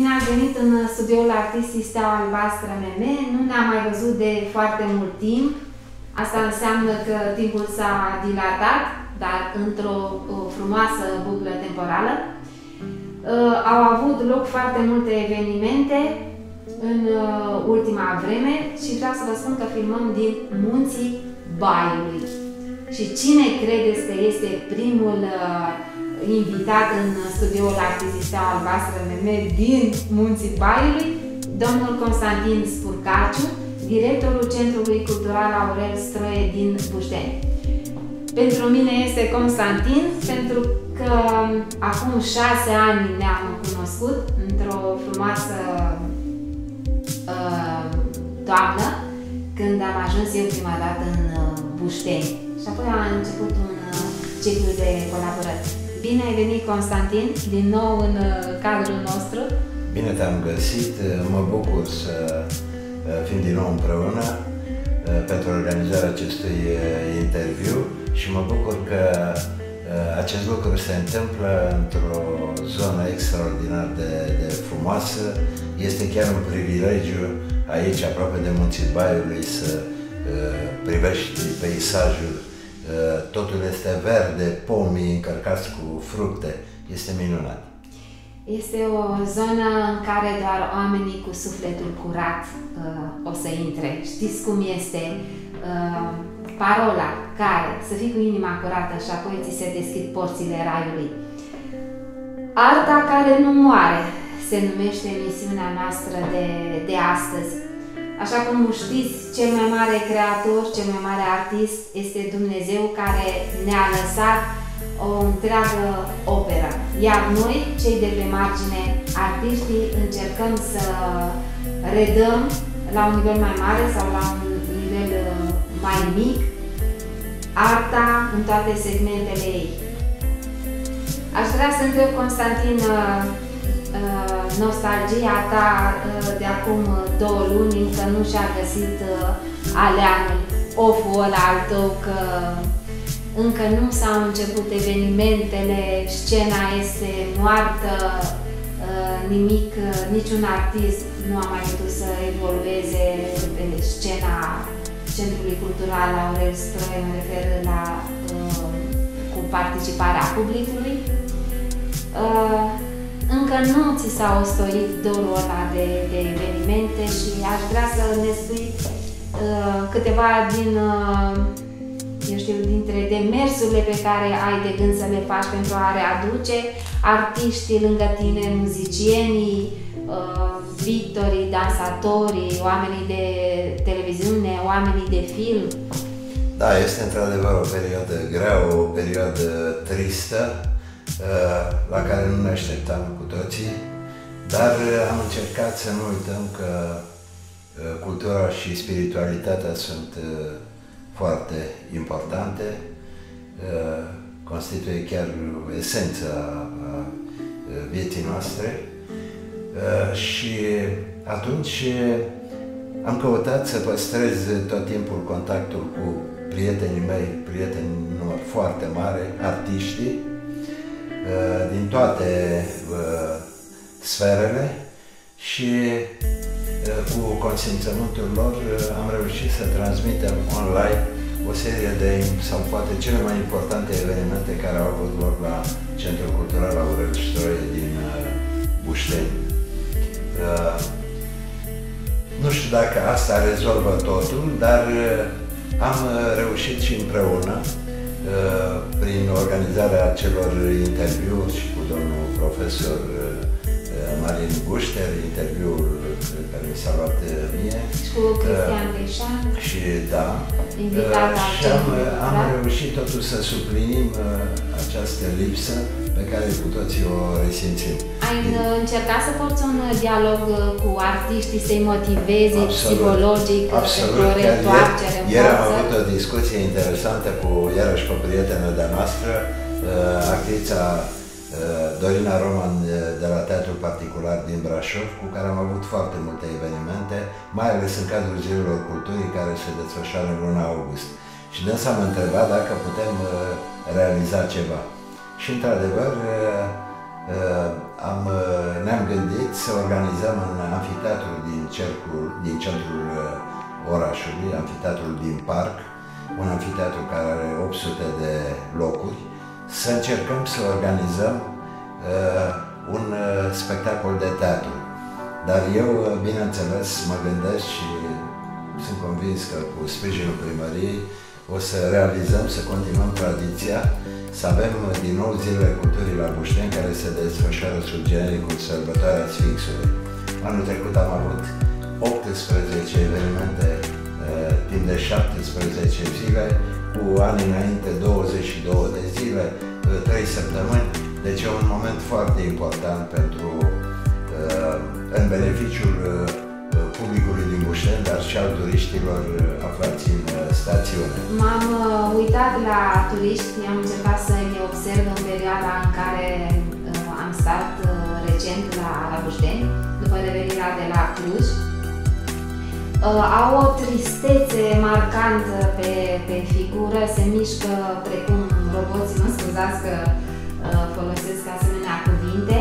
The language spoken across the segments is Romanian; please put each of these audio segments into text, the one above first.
Bine ați venit în studioul artistic Steaua Albastră MM. Nu ne-am mai văzut de foarte mult timp. Asta înseamnă că timpul s-a dilatat, dar într-o frumoasă buclă temporală. Uh, au avut loc foarte multe evenimente în uh, ultima vreme și vreau să vă spun că filmăm din munții Baiului. Și cine credeți că este primul uh, invitat în studioul Artizistea Albastră MM din munții Baiului? Domnul Constantin Spurcaciu, directorul Centrului Cultural Aurel Stroie din Bușteni. Pentru mine este Constantin, pentru că acum șase ani ne-am cunoscut într-o frumoasă uh, toamnă, când am ajuns eu prima dată în uh, Bușteni. Și apoi a început un uh, ciclu de colaborări. Bine ai venit, Constantin, din nou în uh, cadrul nostru. Bine te-am găsit, mă bucur să uh, fim din nou împreună uh, pentru organizarea acestui interviu și mă bucur că acest lucru se întâmplă într-o zonă extraordinar de, de frumoasă. Este chiar un privilegiu aici, aproape de Munții Baiului, să uh, privești peisajul. Uh, totul este verde, pomii încărcați cu fructe. Este minunat. Este o zonă în care doar oamenii cu sufletul curat uh, o să intre. Știți cum este uh, parola care să fii cu inima curată și apoi ți se deschid porțile raiului. Arta care nu moare se numește emisiunea noastră de, de astăzi. Așa cum știți, cel mai mare creator, cel mai mare artist este Dumnezeu care ne-a lăsat o întreagă operă. Iar noi, cei de pe margine, artiștii, încercăm să redăm la un nivel mai mare sau la un nivel uh, mai mic arta în toate segmentele ei. Aș vrea să întreb, Constantin, uh, uh, nostalgia ta de acum două luni încă nu și-a găsit aleanul, oful ăla al tău că încă nu s-au început evenimentele, scena este moartă, uh, nimic, uh, niciun artist nu a mai putut să evolueze pe scena Centrului Cultural Aurel Stroi, mă refer la uh, cu participarea publicului. Încă nu ți s-a ostoit dorul ăla de, de evenimente și aș vrea să ne spui câteva din eu știu, dintre demersurile pe care ai de gând să le faci pentru a readuce artiștii lângă tine, muzicienii, uh, pictorii, dansatorii, oamenii de televiziune, oamenii de film? Da, este într-adevăr o perioadă grea, o perioadă tristă, uh, la care nu ne așteptam cu toții, dar am încercat să nu uităm că uh, cultura și spiritualitatea sunt foarte importante, uh, constituie chiar esența vieții noastre. Uh, și atunci am căutat să păstrez tot timpul contactul cu prietenii mei, prieteni număr foarte mare, artiștii, uh, din toate sferele și cu consimțământul lor am reușit să transmitem online o serie de, sau poate cele mai importante evenimente care au avut loc la Centrul Cultural Aurel Ștroie din uh, Bușteni. Uh, nu știu dacă asta rezolvă totul, dar uh, am reușit și împreună, prin organizarea celor interviuri și cu domnul profesor Marin Bușter, interviul care mi s-a luat mie. Și cu Cristian Beșan. Și da. și am, am reușit totuși să suplinim această lipsă pe care cu toții o resimțim. Ai încercat să porți un dialog cu artiștii, să-i motivezi absolut, psihologic absolut. pentru o reîntoarcere în Ieri am avut o discuție interesantă cu, iarăși, cu o prietenă de noastră, actrița Eh, Dorina Roman eh, de la Teatrul Particular din Brașov, cu care am avut foarte multe evenimente, mai ales în cadrul Zilelor Culturii care se desfășoară în luna august. Și dânsa m-a întrebat dacă putem eh, realiza ceva. Și într-adevăr am, ne-am gândit să organizăm în amfiteatrul din, cercul, din centrul orașului, amfiteatrul din parc, un amfiteatru care are 800 de locuri, să încercăm să organizăm uh, un uh, spectacol de teatru. Dar eu, uh, bineînțeles, mă gândesc și sunt convins că cu sprijinul primăriei o să realizăm, să continuăm tradiția, să avem uh, din nou zilele culturii la Bușteni care se desfășoară sub genericul sărbătoarea Sfinxului. Anul trecut am avut 18 evenimente uh, timp de 17 zile, cu ani înainte 22 de zile, 3 uh, săptămâni, deci e un moment foarte important pentru uh, în beneficiul uh, publicului din Bușeni, dar și al turiștilor aflați în stațiune. M-am uitat la turiști, am încercat să le observ în perioada în care am stat recent la, la Bușteni, după revenirea de la Cluj. Uh, au o tristețe marcantă pe, pe figură, se mișcă precum roboții, mă scuzați că uh, folosesc asemenea cuvinte,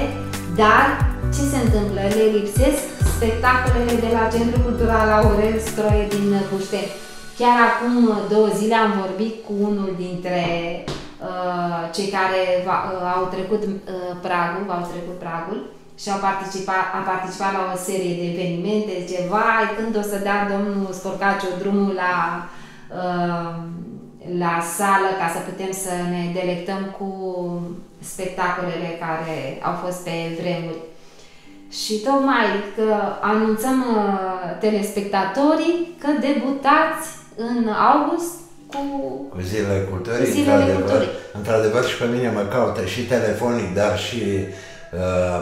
dar ce se întâmplă? Le lipsesc spectacolele de la Centrul Cultural Aurel Stroie din Bușteni. Chiar acum două zile am vorbit cu unul dintre uh, cei care va, uh, au trecut uh, pragul, au trecut pragul și au participat, a participat la o serie de evenimente, zice, vai, când o să dea domnul Sporcaciu drumul la, uh, la sală ca să putem să ne delectăm cu spectacolele care au fost pe vremuri. Și tocmai că anunțăm uh, telespectatorii că debutați în august cu, cu zilele culturii. Cu zilele într-adevăr, culturii. într-adevăr și pe mine mă caută și telefonic, dar și uh,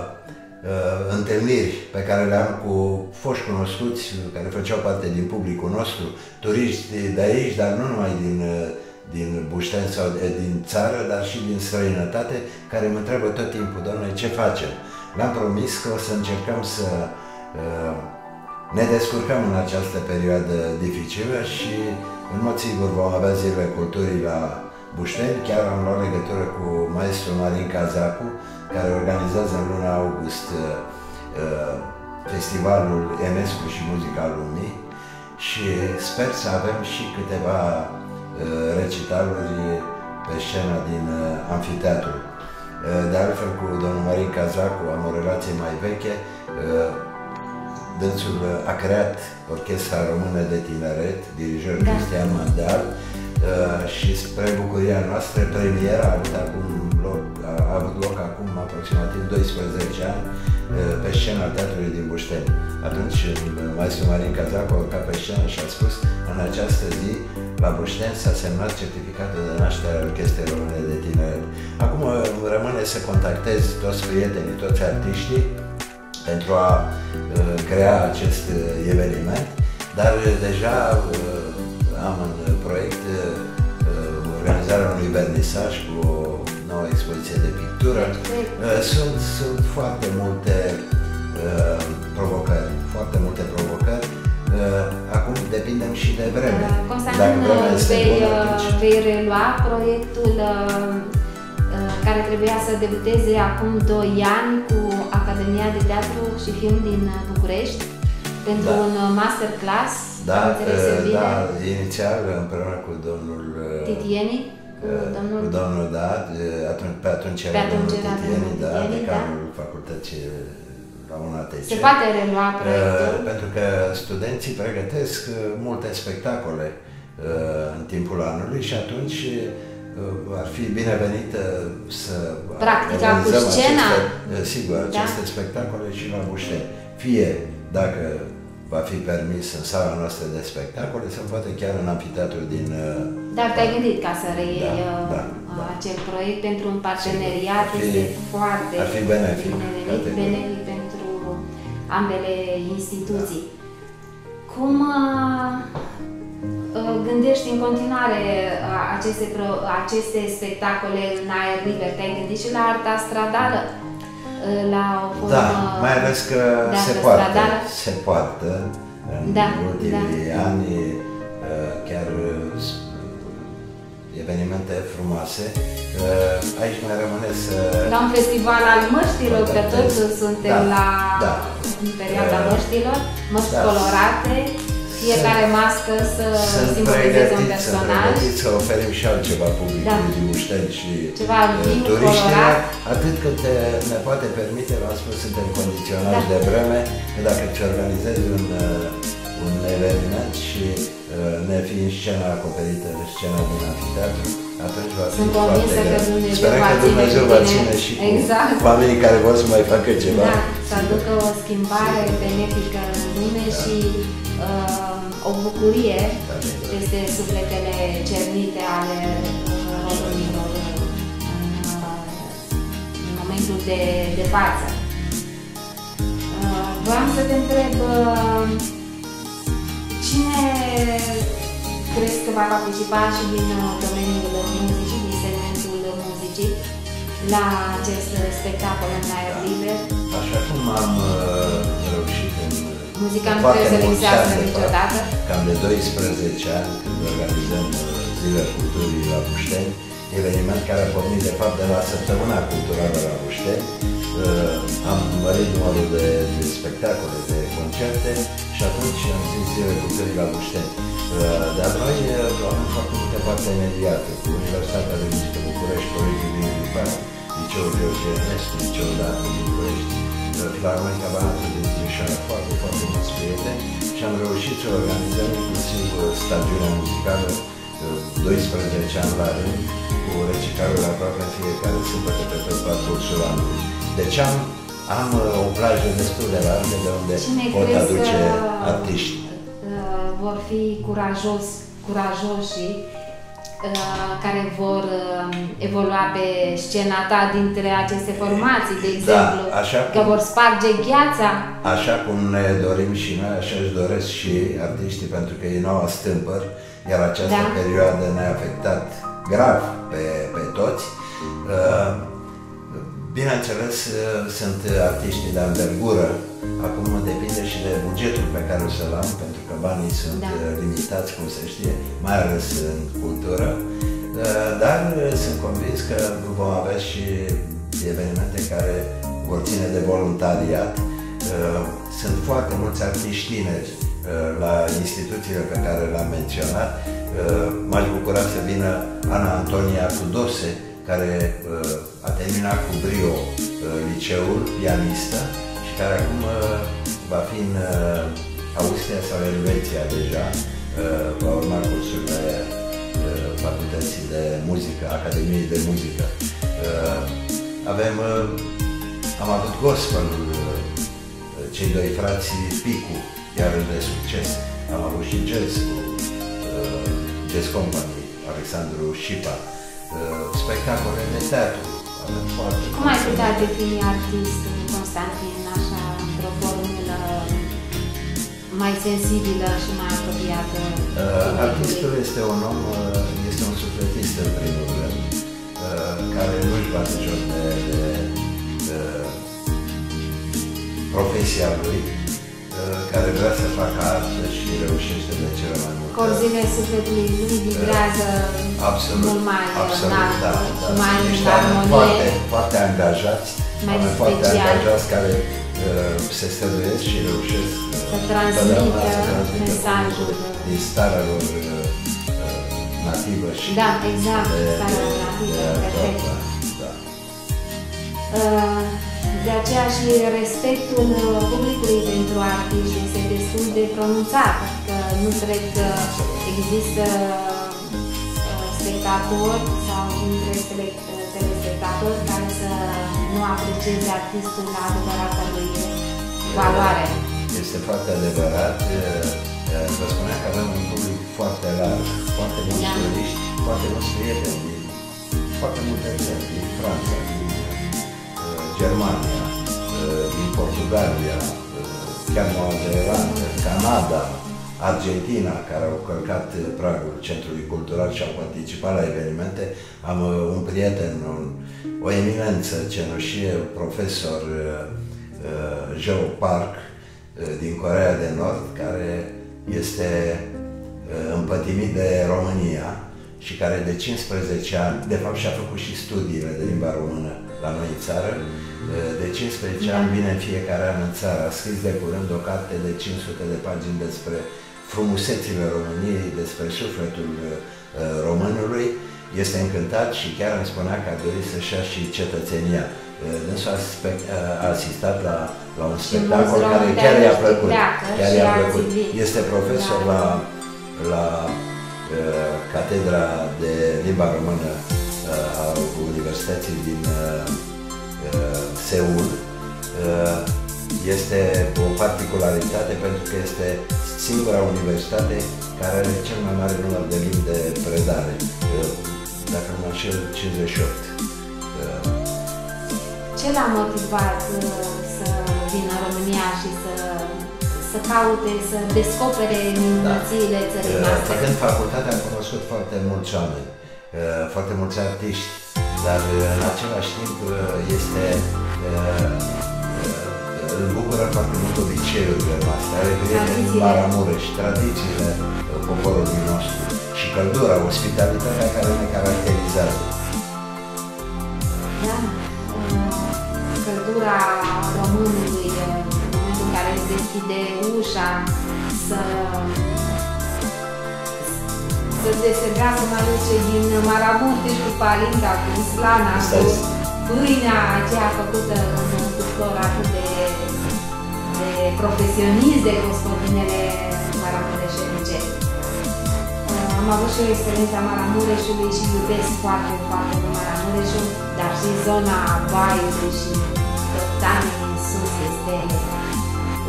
uh, întâlniri pe care le am cu foști cunoscuți care făceau parte din publicul nostru, turiști de aici, dar nu numai din, uh, din Bușteni sau de, din țară, dar și din străinătate, care mă întreabă tot timpul, doamne, ce facem? Le-am promis că o să încercăm să uh, ne descurcăm în această perioadă dificilă și în mod sigur vom avea zilele culturii la Bușteni. Chiar am luat legătură cu maestru Marin Cazacu, care organizează în luna august uh, uh, festivalul Enescu și Muzica Lumii și sper să avem și câteva uh, recitaluri pe scena din uh, amfiteatru. Uh, de altfel, cu domnul Marin Cazacu am o relație mai veche. Uh, dânsul a creat Orchestra Română de Tineret, dirijor da. Cristian Mandal, uh, și spre bucuria noastră, premiera a avut acum loc, a avut loc acum aproximativ 12 ani uh, pe scena Teatrului din Bușteni. Atunci maestru Marin Cazacu a urcat pe scenă și a spus în această zi la Bușteni s-a semnat certificatul de naștere al Orchestrei Române de Tineret. Acum uh, rămâne să contactez toți prietenii, toți artiștii pentru a uh, crea acest uh, eveniment, dar uh, deja uh, am în proiect uh, organizarea unui vernisaj cu o nouă expoziție de pictură. Uh, sunt, sunt foarte multe uh, provocări, foarte multe provocări. Uh, acum depindem și de vreme. Uh, Constantin, vei, bună, vei relua proiectul care trebuia să debuteze acum 2 ani cu Academia de Teatru și Film din București pentru da. un masterclass. Da, da, inițial împreună cu domnul Titieni cu domnul... Cu domnul, da, atunci, pe atunci era pe atunci domnul Titieni, da, decanul da. facultății la UNATC. Se poate relua proiectul? Uh, pentru că studenții pregătesc uh, multe spectacole uh, în timpul anului și atunci uh, ar fi binevenit să Practica cu scena? Aceste, sigur, da. aceste da. spectacole și la Bușteni. Fie dacă va fi permis în sala noastră de spectacole sau poate chiar în amfiteatru din... Uh, Dar te-ai gândit ca să reiei da, uh, da, da. acel proiect pentru un parteneriat, fi, este foarte ar fi benefic, benefic, benefic pentru ambele instituții. Da. Cum uh, gândești în continuare aceste, aceste spectacole în aer liber? Te-ai gândit și la arta stradală? La o formă Da, mai ales că se poartă, se poartă în da, ultimii da. ani, chiar evenimente frumoase. Uh, aici mai rămâne să... La un festival al măștilor, că tot suntem Da, la da. în perioada Uh, măștilor, măști da. colorate, fiecare mască să Sunt simbolizeze un pregătiți, sunt personaj. pregătiți să oferim și altceva publicului Da. din Ușteni și Ceva uh, vin turiștilor, colorat. atât cât uh, ne poate permite, v-am spus, suntem condiționați Da. de vreme, că dacă îți organizezi un, uh, un eveniment și uh, ne fiind scena acoperită, scena din anfiteatru, atunci va fi Sunt foarte convinsă că greu. Dumnezeu Sperăm va că ține Dumnezeu cu va tine. ține și cu Exact. oamenii care vor să mai facă ceva. Da, să aducă o schimbare benefică în lume Da. și uh, o bucurie Da, da, da. peste sufletele cernite ale uh, românilor în, uh, în momentul de, de față. Uh, Vreau să te întreb uh, cine crezi că va participa și din uh, domeniul muzicii, din segmentul muzicii, la acest spectacol în aer liber? Așa cum am uh, reușit în Muzica în nu foarte trebuie să mulți lipsească ani, de fapt, niciodată. Cam de 12 ani când organizăm uh, Zilele Culturii la Bușteni, eveniment care a pornit de fapt de la Săptămâna Culturală la Bușteni. Uh, am mărit numărul de, de spectacole, de concerte și atunci am zis Zilele Culturii la Bușteni. Uh, dar noi uh, avem foarte multe parte imediate, cu Universitatea de Muzică București, Colegiul din Lipan, Liceul George Ionescu, Liceul Dată din București, Filarmonica Banatul din Timișoara, foarte, foarte mulți prieteni și am reușit să organizăm inclusiv uh, stagiunea muzicală uh, 12 ani la rând, cu reciclare aproape în fiecare sâmbătă pe tot parcursul anului. Deci am, am uh, o plajă destul de largă de unde Cine pot crezi aduce că artiști. uh, vor fi curajos, curajoși uh, care vor uh, evolua pe scena ta dintre aceste formații, de exemplu, așa că cum- vor sparge gheața? Așa cum ne dorim și noi, așa își doresc și artiștii, pentru că e noua stâmpări, iar această Da. perioadă ne-a afectat grav pe, pe toți. Uh, Bineînțeles, uh, sunt artiștii de anvergură, acum depinde și de bugetul pe care o să-l am, pentru că banii sunt Da. uh, limitați, cum se știe, mai ales în cultură, Uh, dar uh, sunt convins că vom avea și evenimente care vor ține de voluntariat. Uh, Sunt foarte mulți artiști tineri uh, la instituțiile pe care le-am menționat. Uh, M-aș bucura să vină Ana Antonia Tudose, care uh, a terminat cu brio uh, liceul, pianistă, și care acum uh, va fi în uh, Austria sau Elveția deja, uh, va urma cursurile uh, facultății de muzică, Academiei de muzică. Uh, Avem, uh, am avut gospelul, uh, cei doi frați Picu, iar de succes. Am avut și jazz cu uh, Jazz Company, Alexandru Șipa, uh, spectacole de teatru. Avem foarte Cum ai multe. putea defini artist Constantin mai sensibilă și mai apropiată? Uh, publicului? artistul este un om, uh, este un sufletist în primul rând, uh, care nu-și bate joc de, de uh, profesia lui, uh, care vrea să facă artă și reușește de cele mai multe ori. Corzile sufletului lui vibrează Absolut, mult mai absolut, înalt, da, da. și mai Sunt în niște oameni armonie. foarte, foarte angajați, mai oameni foarte special. angajați care uh, se străduiesc și reușesc uh, Să transmită totdeauna să transmită mesajul. din starea lor uh, uh, nativă și Da, exact, de, starea de, nativă, de perfect. da, da. Uh, De aceea și respectul uh, publicului pentru artiști este destul de pronunțat, că nu cred că există uh, spectatori sau dintre tele- uh, telespectatori care să nu aprecieze artistul la adevărata lui valoare. Este foarte adevărat. Uh, uh, Vă spuneam că avem un public foarte larg, foarte mulți Da. turiști, foarte mulți prieteni din foarte multe țări, din Franța, din uh, Germania, uh, din Portugalia, uh, chiar Noua Zeelandă, Canada, Argentina, care au călcat uh, pragul Centrului Cultural și au participat la evenimente. Am uh, un prieten, un, o eminență cenușie, profesor uh, uh, Joe Park uh, din Corea de Nord, care este uh, împătimit de România și care de 15 ani, de fapt și-a făcut și studiile de limba română la noi în țară, de 15 ani vine în fiecare an în țară, a scris de curând o carte de 500 de pagini despre frumusețile României, despre sufletul uh, românului, este încântat și chiar îmi spunea că a dorit să-și ia și cetățenia. Dânsul a, a asistat la, la un spectacol care chiar i-a plăcut. Chiar i-a plăcut. Este profesor la, la uh, Catedra de Limba Română uh, a Universității din uh, uh, Seul. Uh, este o particularitate pentru că este singura universitate care are cel mai mare număr de limbi de predare. Uh, dacă nu mă înșel, 58. Ce l-a motivat uh, să vină în România și să, să caute, să descopere minunățile da. țării uh, noastre? Făcând facultatea am cunoscut foarte mulți oameni, uh, foarte mulți artiști, dar în același timp este îl bucură foarte mult obiceiurile noastre, are prieteni în Maramureș, tradițiile poporului nostru și căldura, ospitalitatea care ne caracterizează. Da, căldura românului în momentul în care îți deschide ușa să să te servească mai duce din Maramureș cu palinda, cu slana, cu pâinea aceea făcută în cuptor atât de, de profesionist de gospodinele maramureșenice. Am avut și o experiență a Maramureșului și iubesc foarte, foarte mult. Maramureșul, dar și zona Baiului și Tătanii în sus este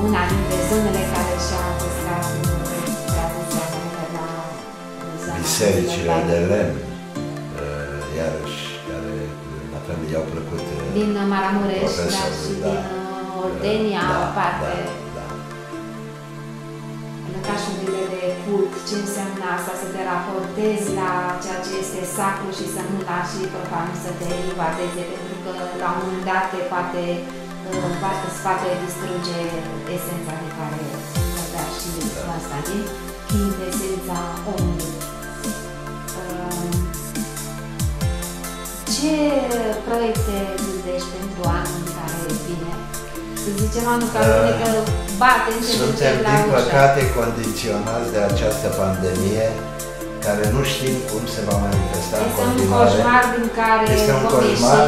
una dintre zonele care și-a păstrat tradiția de la Bisericile de lemn, uh, iarăși, care la fel i-au plăcut uh, din Maramureș, dar și da, din uh, Oltenia, da, parte. Da de cult, ce înseamnă asta să te raportezi la ceea ce este sacru și să nu lași profanul să te invadeze, pentru că la un moment dat te poate, uh, poate, poate distruge esența de care vorbea și Constantin, fiind esența omului. Uh, ce proiecte gândești pentru anul care vine? Să zicem anul care vine că bate Suntem, din păcate, condiționați de această pandemie care nu știm cum se va manifesta este în continuare. Este un coșmar din care Este un coșmar,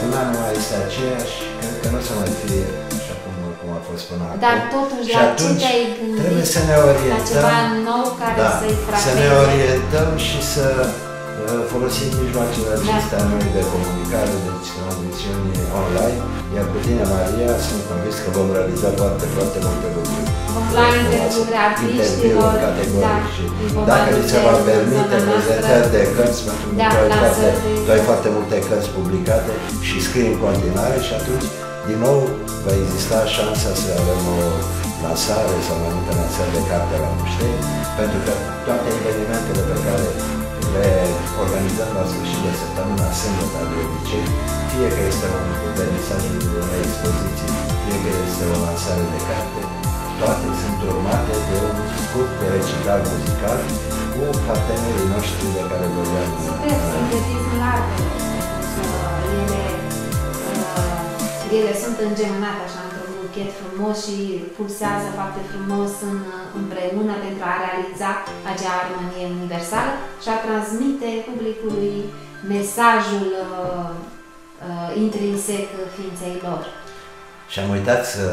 lumea nu mai este aceeași, cred că nu o să mai fie așa cum, cum a fost până acum. Dar totuși, și la ce te-ai gândit? Trebuie să ne orientăm. La ceva nou care da, să-i Să ne orientăm și să folosim mijloacele acestea da. noi de comunicare, deci transmisiuni online, iar cu tine, Maria, sunt convins că vom realiza foarte, foarte multe lucruri. La interviuri artiștilor, da, dacă ni se va permite prezentări de cărți, pentru că da, tu, ai foarte, tu ai foarte multe cărți publicate și scrii în continuare și atunci, din nou, va exista șansa să avem o lansare sau mai multe lansări de carte la Muștei, pentru că toate evenimentele pe care le organizăm la sfârșit de săptămână, sâmbătă de obicei, fie că este un vernisaj unei expoziții, fie că este o lansare de carte, toate sunt urmate de un scurt recital muzical cu partenerii noștri de care vorbeam. Sper, sintetismul artelor, ele, uh, ele sunt îngemânate așa într-un buchet frumos și pulsează foarte frumos în, împreună pentru a realiza acea armonie universală și a transmite publicului mesajul uh, uh, intrinsec ființei lor. Și am uitat să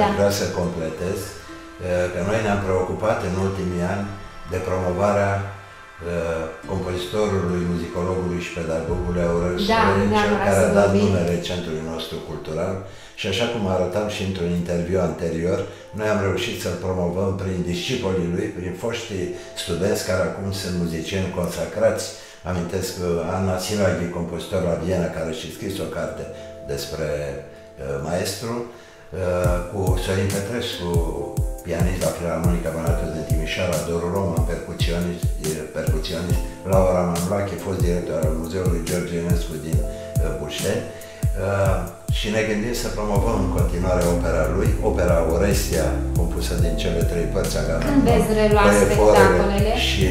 da. vreau să completez uh, că noi ne-am preocupat în ultimii ani de promovarea uh, compozitorului, muzicologului și pedagogului Aurel da, cel care a dat numele centrului nostru cultural și așa cum arătam și într-un interviu anterior, noi am reușit să-l promovăm prin discipolii lui, prin foștii studenți care acum sunt muzicieni consacrați. Amintesc Ana Silaghi, compozitor la Viena, care și scris o carte despre uh, maestru, uh, cu Sorin Petrescu, pianist la Filarmonica Banatul de Timișoara, Doru Roman, percuționist, percuționist, Laura Manulache, fost director al Muzeului George Enescu din uh, Bușteni. Uh, și ne gândim să promovăm în continuare opera lui, opera Orestia, compusă din cele trei părți, Când veți relua spectacolele? și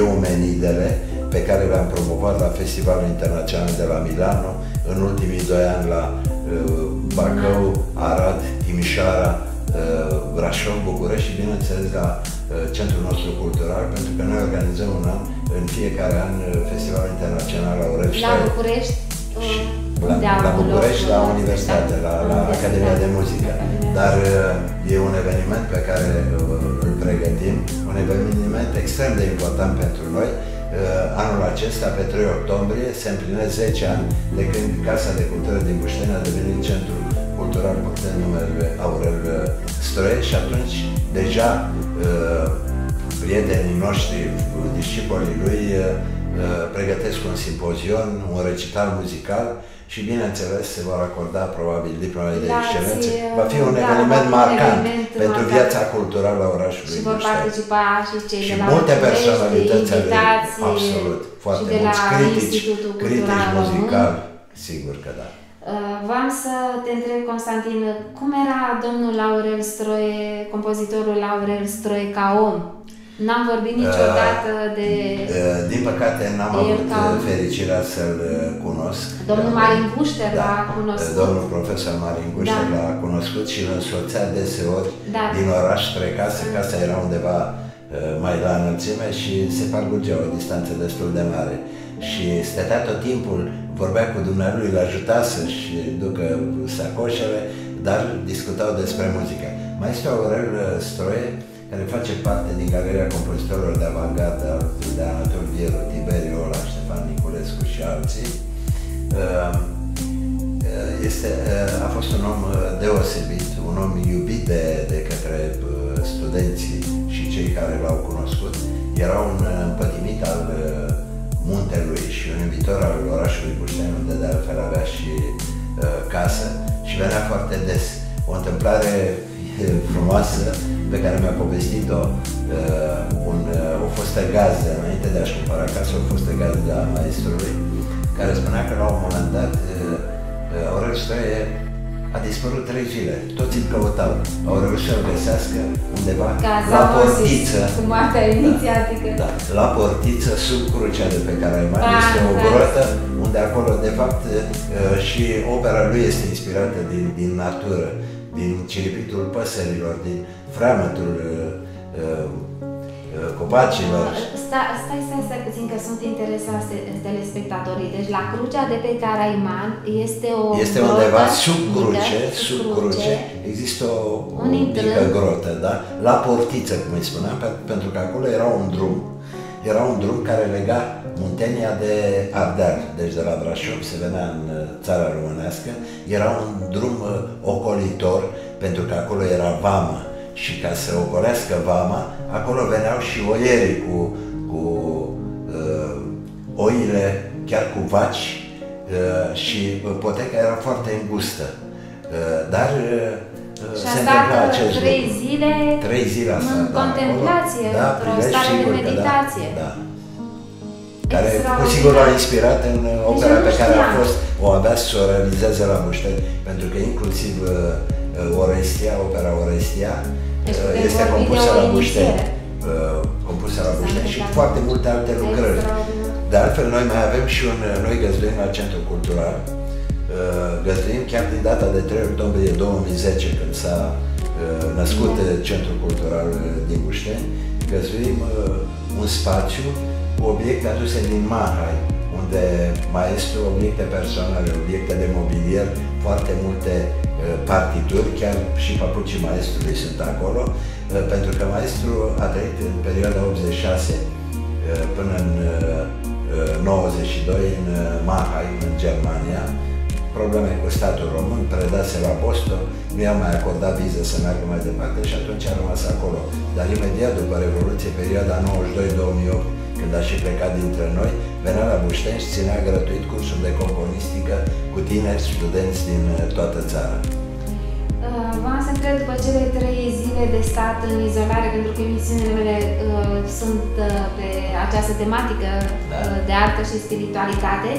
Eumenidele, pe care le-am promovat la Festivalul Internațional de la Milano, în ultimii doi ani la Bacău, Arad, Timișoara, Brașov, București și bineînțeles la centrul nostru cultural, pentru că noi organizăm un an, în fiecare an, Festivalul Internațional Aurel La București? La, la București, la Universitate, la, la Academia de Muzică. Dar e un eveniment pe care îl pregătim, un eveniment extrem de important pentru noi. Anul acesta, pe 3 octombrie, se împlinesc 10 ani de când Casa de Cultură din Bușteni a devenit centrul cultural purtând numele Aurel Stroie și atunci deja prietenii noștri, discipolii lui, pregătesc un simpozion, un recital muzical și bineînțeles se vor acorda probabil diplome de excelență. Va fi un da, eveniment marcant eveniment pentru marcant. viața culturală a orașului Și vor participa și cei și de la multe personalități ale absolut, foarte de mulți critici, critici muzicali, sigur că da. Uh, v-am să te întreb, Constantin, cum era domnul Laurel Stroie, compozitorul Laurel Stroie ca om? N-am vorbit niciodată uh, de... Uh, din păcate n-am avut ca... fericirea să-l uh, cunosc. Domnul Marin Gușter da, l-a cunoscut. Domnul profesor Marin Gușter da. l-a cunoscut și îl însoțea deseori da. din oraș spre casă. Casa era undeva mai la înălțime și se parcurgea o distanță destul de mare. Și stătea tot timpul, vorbea cu dumnealui, îl ajuta să-și ducă sacoșele, dar discutau despre muzică. Maestru Aurel Stroie care face parte din Galeria Compozitorilor de Avangardă de Anatol Vieru, Tiberiu Ola, Ștefan Niculescu și alții. Uh, este, uh, a fost un om uh, deosebit, un om iubit de, de către studenții și cei care l-au cunoscut. Era un împătimit al muntelui și un iubitor al orașului Bușteni, unde de altfel avea și casă și venea foarte des. O întâmplare frumoasă pe care mi-a povestit-o uh, un, uh, o fostă gazdă, înainte de a-și cumpăra casă, o fostă gazdă a maestrului, care spunea că la un moment dat uh, uh Aurel Stoie a dispărut trei zile. Toți îl căutau. Au reușit să-l găsească undeva Caza la portiță. Cu moartea inițiatică. Da, da, la portiță, sub crucea de pe care mai este o grotă, unde acolo, de fapt, uh, și opera lui este inspirată din, din natură din ciripitul păsărilor, din freamătul uh, uh, uh copacilor. Stai, stai, stai, stai puțin că sunt interesați telespectatorii. Deci la crucea de pe Caraiman este o Este undeva sub cruce, sub cruce, există o, o mică grotă, da? La portiță, cum îi spuneam, pentru că acolo era un drum era un drum care lega Muntenia de Ardeal, deci de la Brașov se venea în uh, țara românească, era un drum uh, ocolitor, pentru că acolo era vama și ca să ocolească vama, acolo veneau și oierii cu, cu uh, oile, chiar cu vaci uh, și poteca era foarte îngustă. Uh, dar uh, și a stat trei zile, trei zile asta, în da, contemplație, da, într-o stare de da, meditație. Da, da. Care cu sigur l-a inspirat în deci opera pe care a fost, o avea să o realizeze la Bușteni, pentru că inclusiv uh, Orestia, opera Orestia, deci uh, este compusă la Bușteni. Uh, compusă la Bușteni și foarte multe alte lucrări. De altfel, noi mai avem și un, noi găzduim la Centrul Cultural, Uh, găzduim chiar din data de 3 octombrie 2010, când s-a uh, născut Centrul Cultural uh, din Bușteni, găzduim un spațiu cu obiecte aduse din Mahai, unde maestru, obiecte personale, obiecte de mobilier, foarte multe partituri, chiar și papucii maestrului sunt acolo, pentru că maestru a trăit în perioada 86 până în 92 în Mahai, în Germania, probleme cu statul român, predase la Boston, nu i-a mai acordat viză să meargă mai departe și atunci a rămas acolo. Dar imediat după Revoluție, perioada 92-2008, când a și plecat dintre noi, venea la Bușteni și ținea gratuit cursuri de componistică cu tineri studenți din uh, toată țara. Uh, v-am să întreb după cele trei zile de stat în izolare, pentru că emisiunile mele uh, sunt uh, pe această tematică da. uh, de artă și spiritualitate.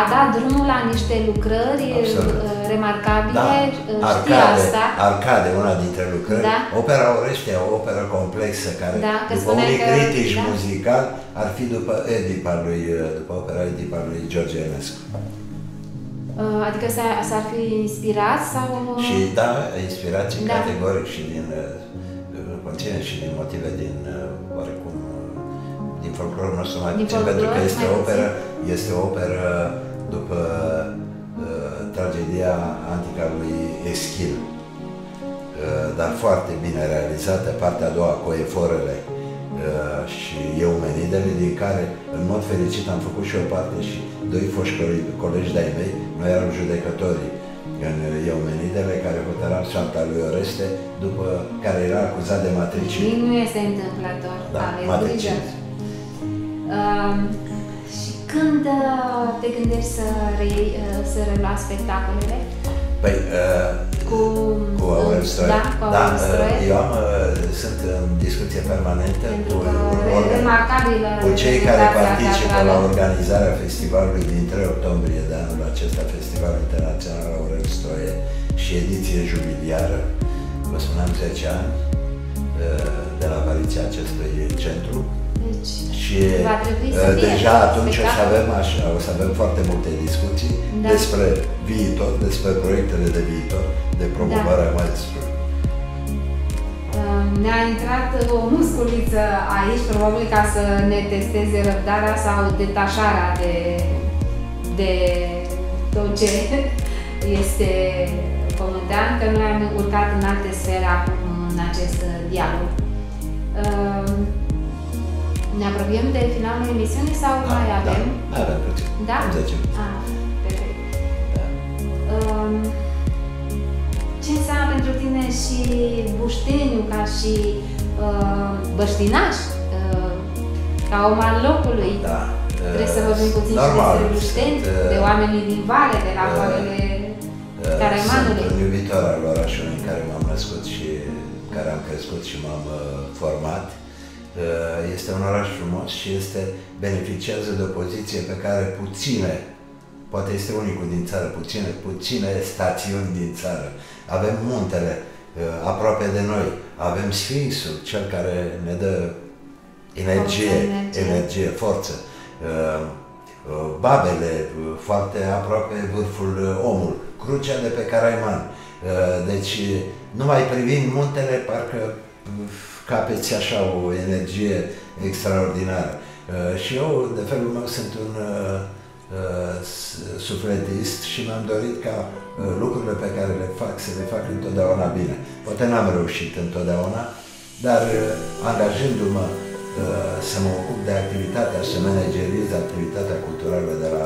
A dat drumul la niște lucrări Absolut. uh, remarcabile, Da, uh, știi Arcade, asta. Arcade, una dintre lucrări. Da. Opera Orește e o operă complexă care, Da, că după spuneai unii că- critici da. muzical, ar fi după Edip al lui, după opera Edip al lui George Enescu. Uh, Adică s-a- s-ar fi inspirat sau... Și da, inspirații Da. categoric și din uh, conține și din motive din uh, oarecum uh, din folclorul nostru mai Din puțin, pentru că folclor este mai o operă, este o operă după uh, tragedia antică a lui Eschil, uh, dar foarte bine realizată, partea a doua cu eforele uh, și Eumenidele, din care, în mod fericit, am făcut și o parte și doi foști colegi, colegi de-ai mei, noi eram judecătorii în Eumenidele, care hotăram soarta lui Oreste, după care era acuzat de matricid. Nimic nu este întâmplător. Da, aveți matricid. Grijă. Um, și când uh, te gândești să, reiei, uh, să relua spectacolele? Păi, uh, Cu, cu Aurel Stroie. Da, cu da, Aurel Stroie. uh, eu am, uh, sunt în discuție permanentă Pentru cu, că orga- remarcabilă cu cei care reprezentația participă teatrală. la organizarea festivalului din 3 octombrie de anul acesta, Festivalul Internațional Aurel Stroie și ediție jubiliară, vă spuneam 10 ani uh, de la apariția acestui centru. Deci, Și Va trebui să uh, fie deja atunci o să spectacol. avem așa, o să avem foarte multe discuții Da. despre viitor, despre proiectele de viitor, de promovare Da. a maestrului. uh, ne-a intrat o musculiță aici, probabil ca să ne testeze răbdarea sau detașarea de, de tot ce este pământean, că noi am urcat în alte sfere acum în acest dialog. Uh, Ne apropiem de finalul emisiunii sau mai avem? Da, mai avem puțin. Da? Am 10 minute. Ah, perfect. Da. Um, ce înseamnă pentru tine și Bușteniu ca și uh, băștinaș, uh, ca om al locului? Da. Trebuie să vorbim puțin Normal, și despre Bușteni, sunt, uh, de oamenii din Vale, de la uh, Valele Uh, Caraimanului. Sunt un iubitor al orașului în care m-am născut și în care am crescut și m-am uh, format. Uh, Este un oraș frumos și este beneficiază de o poziție pe care puține, poate este unicul din țară, puține, puține stațiuni din țară. Avem muntele uh, aproape de noi, avem Sfinxul, cel care ne dă energie, Forță, energie. energie, forță. Uh, uh, Babele, uh, foarte aproape vârful uh, omul, crucea de pe Caraiman. Uh, Deci, numai privind muntele, parcă uh, capeți așa o energie extraordinară. Uh, Și eu, de felul meu, sunt un uh, uh, s- sufletist și mi-am dorit ca uh, lucrurile pe care le fac să le fac întotdeauna bine. Poate n-am reușit întotdeauna, dar uh, angajându-mă uh, să mă ocup de activitatea, să manageriz activitatea culturală de la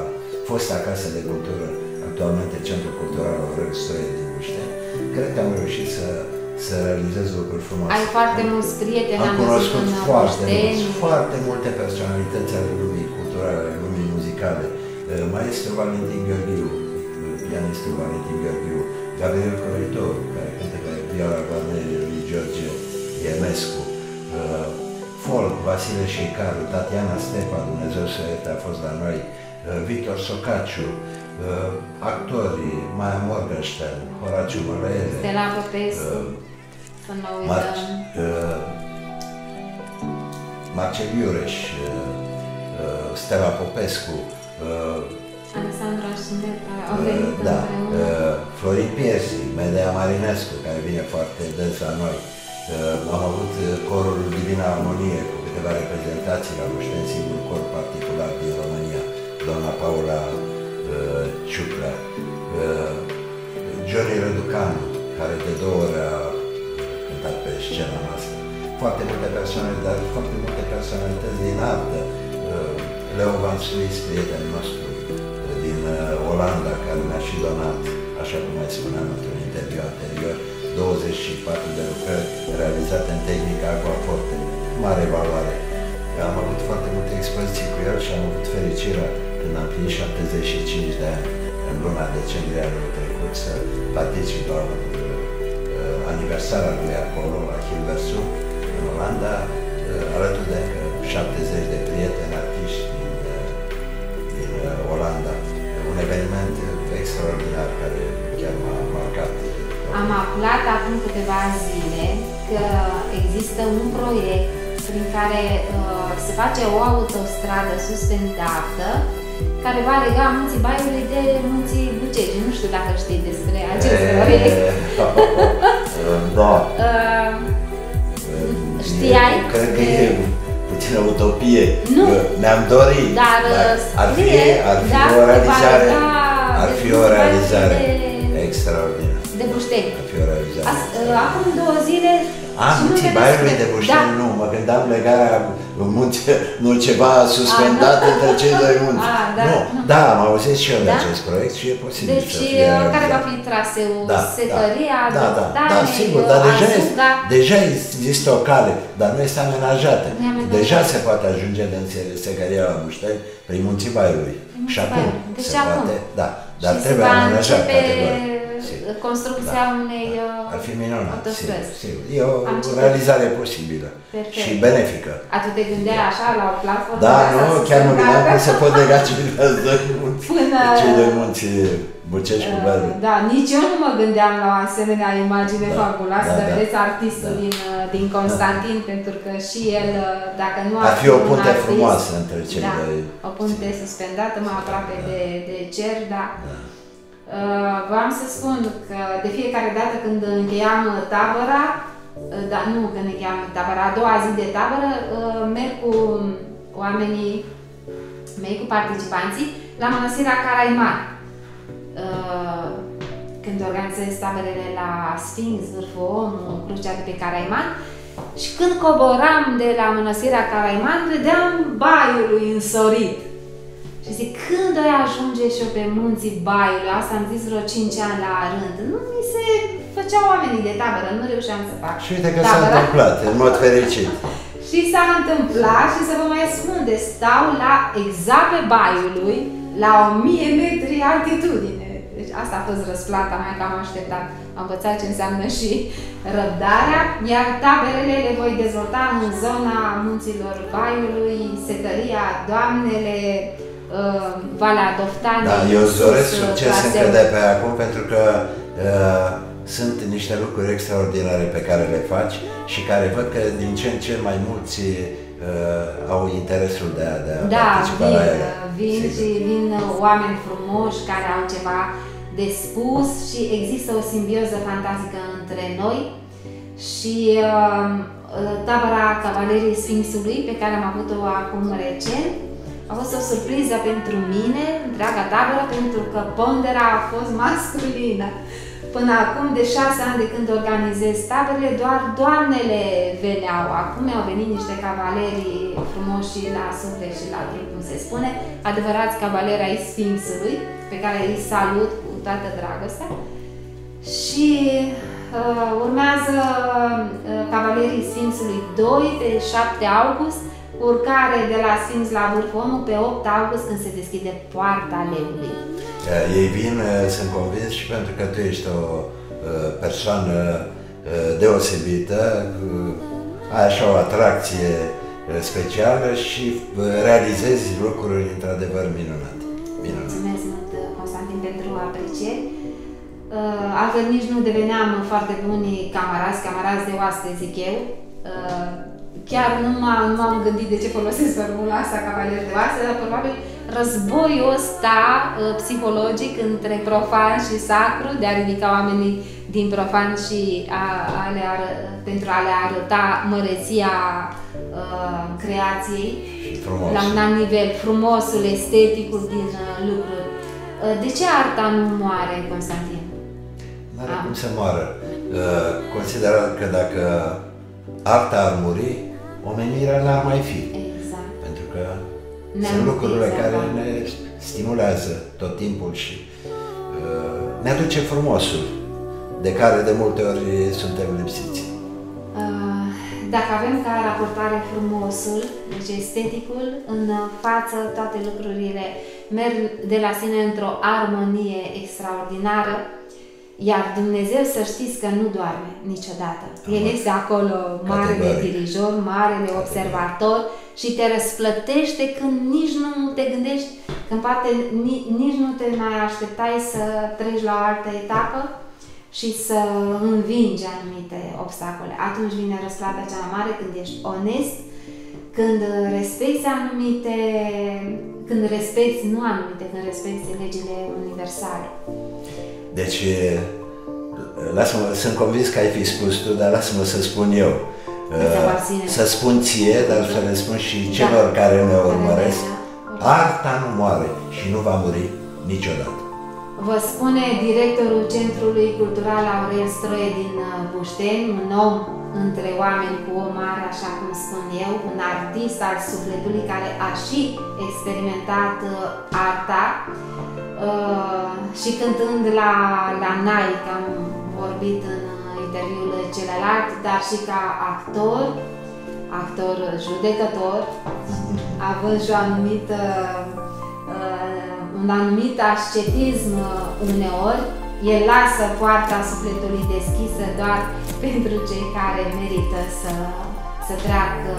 fosta Casă de Cultură, actualmente Centrul Cultural Aurel Stoie din Bușteni, cred că am reușit să, să realizez lucruri frumoase. Ai foarte mulți prieteni, Am am văzut cunoscut în foarte Bușteni. mulți, foarte multe personalități ale lumii culturale, ale lumii muzicale. Uh, Maestru Valentin Gheorghiu, uh, pianistul Valentin Gheorghiu, Gabriel Coritor, care cântă pe viola Guarneriei lui George Ienescu, uh, folk, Vasile Șeicaru, Tatiana Stepa, Dumnezeu să o ierte, a fost la noi, uh, Victor Socaciu, uh, actorii, Maia Morgenstern, Horaciu Mălăele, Stella Popescu, uh, să nu Mar- uităm. uh, Marcel Iureș, uh, uh, Stella Popescu, uh, Alexandra Șinet, care au uh, venit da, împreună. uh, Florin Piersi, Medea Marinescu, care vine foarte des la noi. Uh, am avut uh, corul Divina Armonie cu câteva reprezentații la Bușteni, singur cor particular din România, doamna Paula uh, Ciuclea, uh, Johnny Răducanu, care de două ori a cântat pe scena noastră. Foarte multe persoane, dar foarte multe personalități din artă. Uh, Leo Van Sluis, prietenul nostru uh, din uh, Olanda, care ne-a și donat, așa cum mai spuneam într-un interviu anterior, 24 de lucrări realizate în tehnica aquaforte, mare valoare. Am avut foarte multe expoziții cu el și am avut fericirea când am plinit 75 de ani în luna decembrie anul trecut să particip la un uh, aniversarea lui acolo, la Hilversum, în Olanda, uh, alături de încă 70 de prieteni artiști din, uh, din uh, Olanda. un eveniment extraordinar care chiar m-a marcat. Am aflat acum câteva zile că există un proiect prin care uh, se face o autostradă suspendată care va lega munții Baiului de munții Bucegi. Nu știu dacă știi despre acest proiect. Da. Uh, știai? Cred că e puțină utopie. Nu. Ne-am dorit. Dar, ar fi, ar fi da, o realizare. Da, Ar fi o realizare extraordinară. De Bușteni. Ar fi o realizare. As, acum două zile a, munții Baiului de Bușteni, da. nu, mă gândeam legarea munți, nu ceva suspendat A, între cei doi munți. A, da, nu. nu. da, am auzit și eu da? de acest proiect și e posibil deci, să fie care va fi traseul? da, Secăria, da, da, da, da, sigur, dar deja, este, deja există o cale, dar nu este amenajată. Deja se poate ajunge din Secăria la Bușteni prin munții Baiului. Și acum deci se acum. poate, da, dar și trebuie amenajat categoric construcția da. unei Ar fi minunat, sigur, sigur. E o Am realizare posibilă Perfect. și benefică. A tu te gândeai așa la o platformă? Da, nu, chiar mă gândeam cum se pot lega ceilalți doi munți, Până... cei doi munți Bucești cu Bălbi. Da, nici eu nu mă gândeam la o asemenea imagine da, fabuloasă, da, dar da, vedeți artistul da. din, din Constantin, da. pentru că și el, dacă nu ar fi o punte artist, frumoasă între cei da, doi. o punte suspendată mai aproape da. de, de cer, da. da. Uh, vreau să spun că de fiecare dată când încheiam tabăra, uh, da, nu când încheiam tabăra, a doua zi de tabără, uh, merg cu oamenii mei, cu participanții, la mănăstirea Caraiman. Când organizez taberele la Sfinx, Vârful Om, Crucea de pe Caraiman, și când coboram de la mănăstirea Caraiman, vedeam baiului însorit. Și zic, când o ajunge și eu pe munții Baiului, asta am zis vreo 5 ani la rând, nu mi se făceau oamenii de tabără, nu reușeam să fac Și uite că s-a întâmplat, în mod fericit. și s-a întâmplat și să vă mai spun de stau la exact pe Baiului, la 1000 metri altitudine. Deci asta a fost răsplata mea, că am așteptat. Am învățat ce înseamnă și răbdarea, iar taberele le voi dezvolta în zona munților Baiului, Secăria, Doamnele, uh, Valea Doftani. Da, eu îți doresc uh, succes încă de pe acum pentru că uh, sunt niște lucruri extraordinare pe care le faci și care văd că din ce în ce mai mulți uh, au interesul de a, de a da, participa vin, la ele. Vin Sigur. și vin oameni frumoși care au ceva de spus și există o simbioză fantastică între noi și uh, tabăra Cavalerii Sfinxului pe care am avut-o acum recent a fost o surpriză pentru mine, întreaga tabără, pentru că pondera a fost masculină. Până acum, de șase ani de când organizez taberele, doar doamnele veneau. Acum au venit niște cavaleri frumoși și la suflet și la trup, cum se spune, adevărați cavaleri ai Sfinxului, pe care îi salut cu toată dragostea. Și uh, urmează uh, Cavalerii Sfinxului 2 pe 7 august, urcare de la Sfinx la Vârful Omul pe 8 august când se deschide poarta leului. Ei vin, sunt convins și pentru că tu ești o persoană deosebită, ai așa o atracție specială și realizezi lucruri într-adevăr minunate. minunate. Mulțumesc mult, Constantin, pentru aprecieri. Altfel nici nu deveneam foarte buni camarazi, camarazi de oaste, zic eu chiar nu m-am gândit de ce folosesc formula asta, cavalier de oase, dar probabil războiul ăsta uh, psihologic între profan și sacru, de a ridica oamenii din profan și a, a le ară, pentru a le arăta măreția uh, creației Frumos. la un alt nivel, frumosul, esteticul din uh, lucruri. Uh, de ce arta nu moare, Constantin? Nu are cum să moară. Uh, consider că dacă arta ar muri, omenirea n-ar mai fi. Exact. Pentru că ne sunt lucrurile care ne stimulează tot timpul și uh, ne aduce frumosul, de care de multe ori suntem lipsiți. Uh, dacă avem ca raportare frumosul, deci esteticul, în față toate lucrurile merg de la sine într-o armonie extraordinară, iar Dumnezeu să știți că nu doarme niciodată. El este acolo marele dirijor, marele observator și te răsplătește când nici nu te gândești când poate nici nu te mai așteptai să treci la o altă etapă și să învingi anumite obstacole. Atunci vine răsplata cea mai mare când ești onest, când respecti anumite, când respecti, nu anumite, când respecti legile universale. Deci, lasă-mă, sunt convins că ai fi spus tu, dar lasă-mă să spun eu. Să spun ție, dar să le spun și da. celor da. care ne urmăresc. Arta nu moare și nu va muri niciodată. Vă spune directorul Centrului Cultural Aurel Stroie din uh, Bușteni, un om între oameni cu o mare, așa cum spun eu, un artist al sufletului care a și experimentat uh, arta uh, și cântând la, la Nike, am vorbit în interviul celălalt, dar și ca actor, actor judecător, având și o anumită un anumit ascetism uh, uneori, el lasă poarta sufletului deschisă doar pentru cei care merită să, să treacă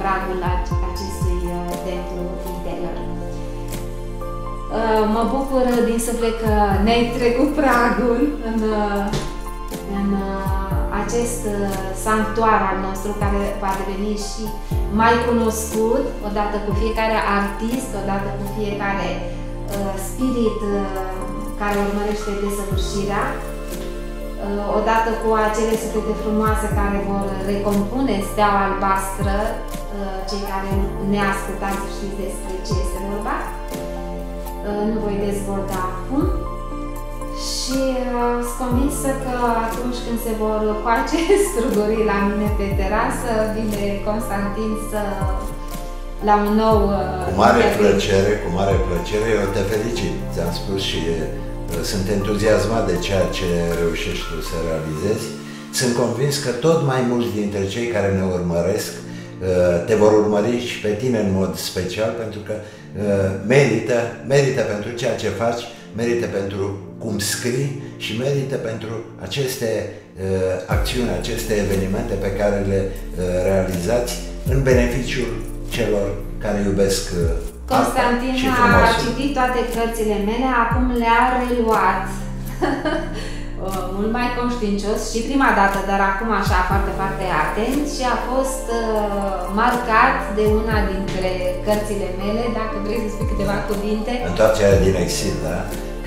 pragul acestui uh, templu interior. Uh, mă bucur din suflet că ne-ai trecut pragul în, în acest sanctuar al nostru care va deveni și mai cunoscut odată cu fiecare artist, odată cu fiecare Uh, spirit uh, care urmărește desăvârșirea, uh, odată cu acele suflete frumoase care vor recompune steaua albastră, cei care ne ascultați să știți despre ce este vorba. Nu voi dezvolta acum. Și sunt convinsă că atunci când se vor coace strugurii la mine pe terasă, vine Constantin să la un nou... Uh, cu mare interview. plăcere, cu mare plăcere, eu te felicit. Ți-am spus și uh, sunt entuziasmat de ceea ce reușești tu să realizezi. Sunt convins că tot mai mulți dintre cei care ne urmăresc uh, te vor urmări și pe tine în mod special pentru că merită, merită pentru ceea ce faci, merită pentru cum scrii și merită pentru aceste acțiuni, aceste evenimente pe care le realizați în beneficiul celor care iubesc uh, Constantina a citit toate cărțile mele, acum le-a reluat uh, mult mai conștiincios și prima dată, dar acum așa foarte, foarte atent și a fost uh, marcat de una dintre cărțile mele, dacă vrei să spui câteva cuvinte. Întoarcerea din exil, da?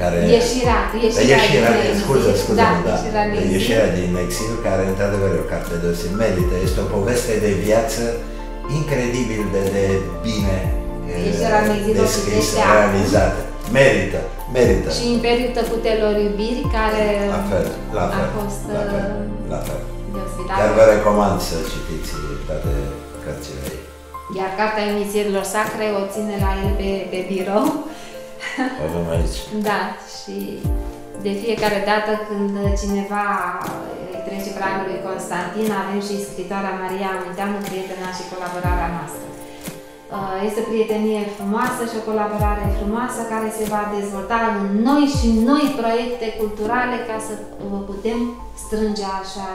Care... Ieșirea, ieșirea, ieșirea din, exil. Scuze, scuze, da, da. Ieșirea, din ieșirea din exil, care într-adevăr e o carte deosebit merită. Este o poveste de viață incredibil de, de bine descris, realizată. Merită, merită. Și Imperiul Tăcutelor Iubiri, care la fel, la fel, a fost la fel, la fel. Chiar vă recomand să citiți toate cărțile ei. Iar Cartea Inițierilor Sacre o ține la el pe, pe birou. O avem aici. Da, și de fiecare dată când cineva trece pragul lui Constantin, avem și scritoarea Maria Munteanu, prietena și colaborarea noastră. Uh, este o prietenie frumoasă și o colaborare frumoasă care se va dezvolta în noi și noi proiecte culturale ca să vă putem strânge așa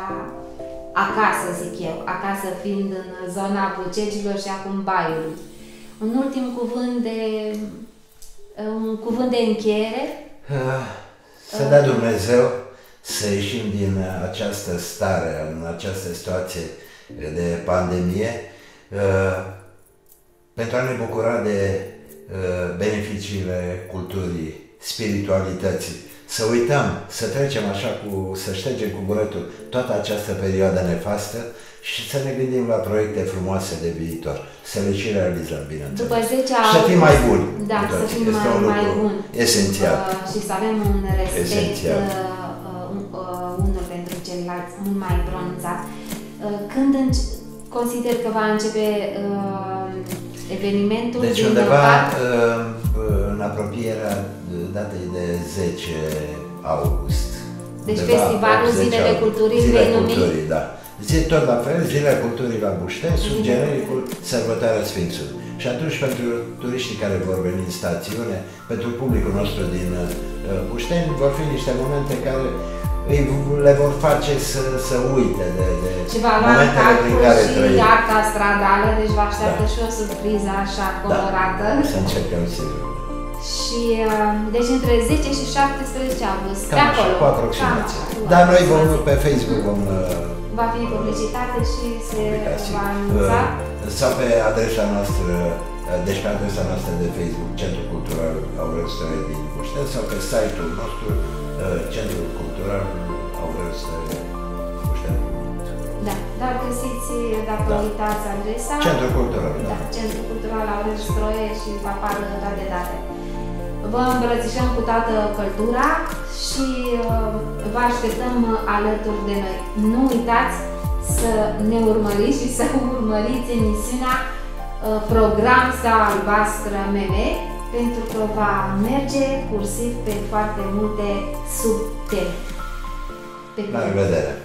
acasă, zic eu, acasă fiind în zona Bucegilor și acum Baiului. Un ultim cuvânt de, un cuvânt de încheiere. Ah, să dea Dumnezeu să ieșim din această stare, în această situație de pandemie, uh, pentru a ne bucura de uh, beneficiile culturii, spiritualității, să uităm, să trecem așa cu, să ștergem cu buretul toată această perioadă nefastă și să ne gândim la proiecte frumoase de viitor, să le și realizăm, bineînțeles. După 10 să fim mai buni. Da, să fim mai, mai buni. Esențial. Uh, și să avem un respect esențial. Uh, unul pentru celălalt, mult mai pronunțat. Uh, când consider că va începe uh, evenimentul? Deci undeva uh, în apropierea datei de 10 august. Deci festivalul Zilele Culturii Zilele Culturii, da. Zi tot la fel, Zilele Culturii la Bușteni, sub genericul Sărbătoarea Sfințului. Și atunci pentru turiștii care vor veni în stațiune, pentru publicul nostru din uh, Bușteni, vor fi niște momente care îi, le vor face să, să uite de, de și va lua momentele prin care și trăim. arta stradală, deci vă așteaptă da. și o surpriză așa colorată. Da. Să încercăm sigur. Și, uh, deci între 10 și 17 august, Cam pe așa, acolo. cu aproximație. Cam așa, cu Dar noi vom, aproximație. pe Facebook vom uh, Va fi publicitate și se publicați. va anunța. Uh, Sau pe adresa noastră, uh, deci pe adresa noastră de Facebook, Centrul Cultural Aurel Stăre din Buștel, sau pe site-ul nostru, uh, Centrul Cultural Aurel Stăre Buștel. Da, dar găsiți, dacă Da. uitați adresa, Centrul Cultural, da, da. Centrul Cultural Aurel Stroie și vă apar toate date. Vă îmbrățișăm cu toată căldura și uh, vă așteptăm alături de noi. Nu uitați să ne urmăriți și să urmăriți emisiunea uh, Program sau Albastră MM pentru că va merge cursiv pe foarte multe subteme. Pe La revedere!